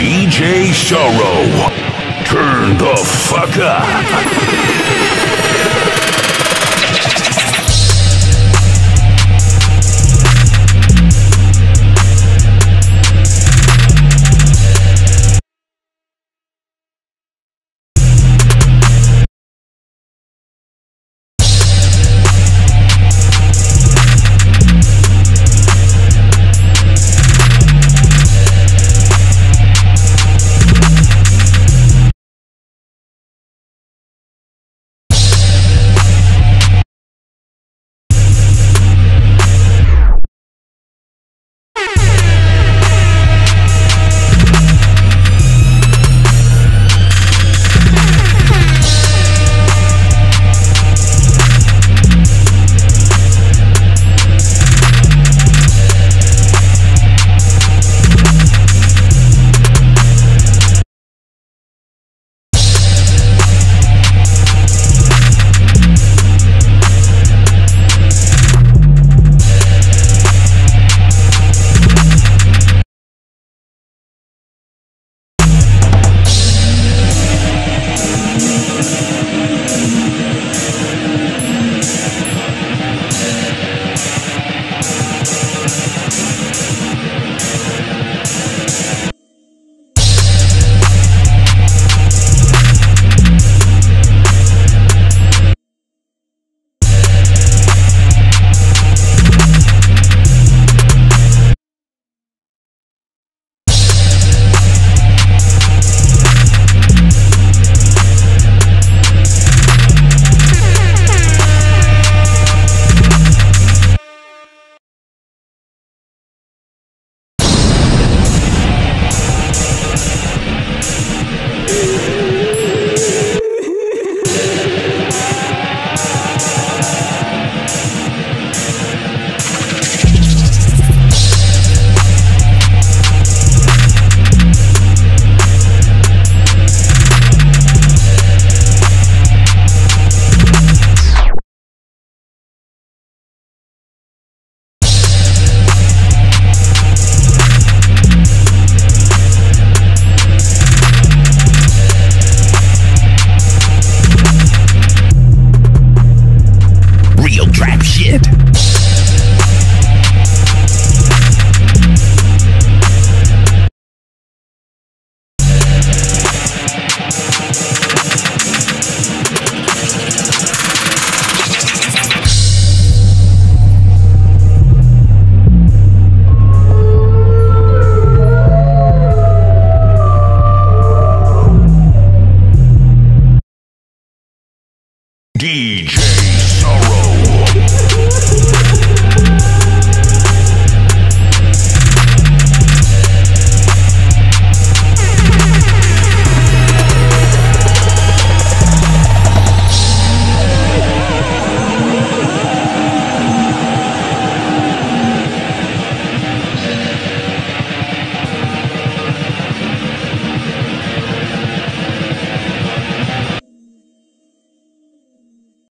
DJ Sorrow. Turn the fuck up. Sorrow.